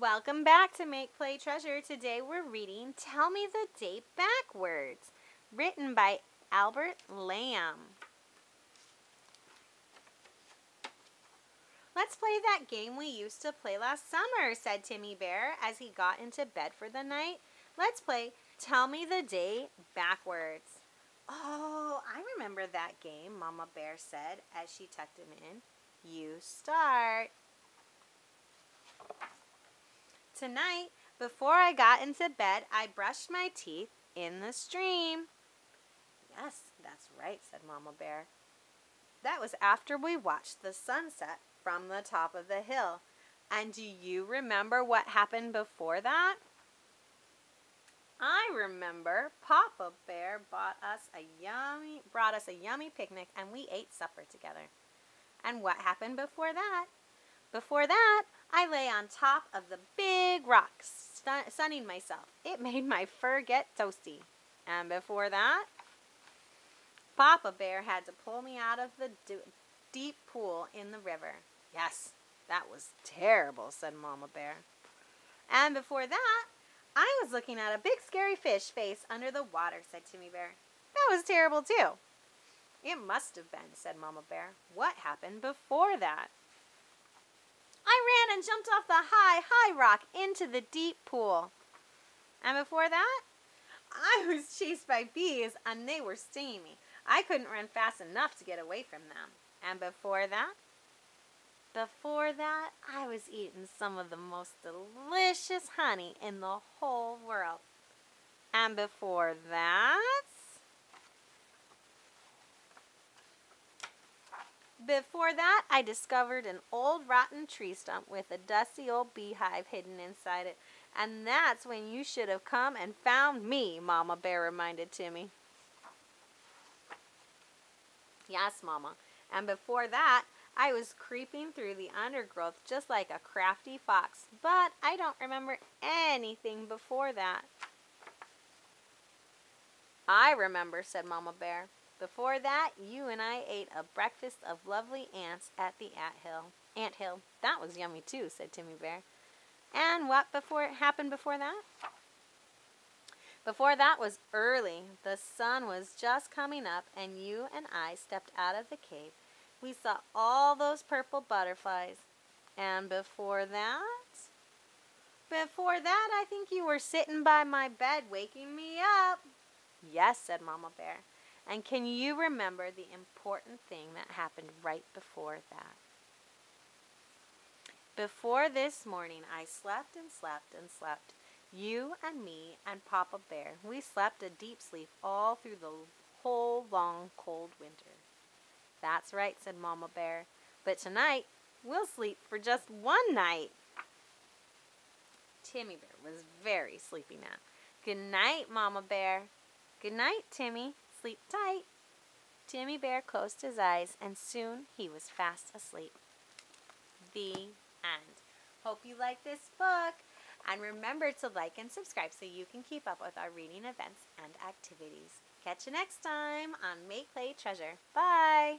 Welcome back to Make Play Treasure. Today we're reading Tell Me the Day Backwards, written by Albert Lamb. Let's play that game we used to play last summer, said Timmy Bear as he got into bed for the night. Let's play Tell Me the Day Backwards. Oh, I remember that game, Mama Bear said as she tucked him in. You start. Tonight, before I got into bed, I brushed my teeth in the stream. Yes, that's right, said Mama Bear. That was after we watched the sunset from the top of the hill. And do you remember what happened before that? I remember Papa Bear bought us a yummy brought us a yummy picnic and we ate supper together. And what happened before that? Before that, I lay on top of the big rocks, sunning myself. It made my fur get toasty. And before that, Papa Bear had to pull me out of the deep pool in the river. Yes, that was terrible, said Mama Bear. And before that, I was looking at a big scary fish face under the water, said Timmy Bear. That was terrible, too. It must have been, said Mama Bear. What happened before that? I ran and jumped off the high, high rock into the deep pool. And before that, I was chased by bees and they were stinging me. I couldn't run fast enough to get away from them. And before that, before that, I was eating some of the most delicious honey in the whole world. And before that, Before that, I discovered an old rotten tree stump with a dusty old beehive hidden inside it. And that's when you should have come and found me, Mama Bear reminded Timmy. Yes, Mama. And before that, I was creeping through the undergrowth just like a crafty fox. But I don't remember anything before that. I remember, said Mama Bear. Before that, you and I ate a breakfast of lovely ants at the ant hill. Ant hill. That was yummy too, said Timmy Bear. And what before happened before that? Before that was early. The sun was just coming up, and you and I stepped out of the cave. We saw all those purple butterflies. And before that? Before that, I think you were sitting by my bed waking me up. Yes, said Mama Bear. And can you remember the important thing that happened right before that? Before this morning, I slept and slept and slept. You and me and Papa Bear, we slept a deep sleep all through the whole long cold winter. That's right, said Mama Bear. But tonight, we'll sleep for just one night. Timmy Bear was very sleepy now. Good night, Mama Bear. Good night, Timmy. Sleep tight. Timmy Bear closed his eyes, and soon he was fast asleep. The end. Hope you like this book. And remember to like and subscribe so you can keep up with our reading events and activities. Catch you next time on Make Play Treasure. Bye!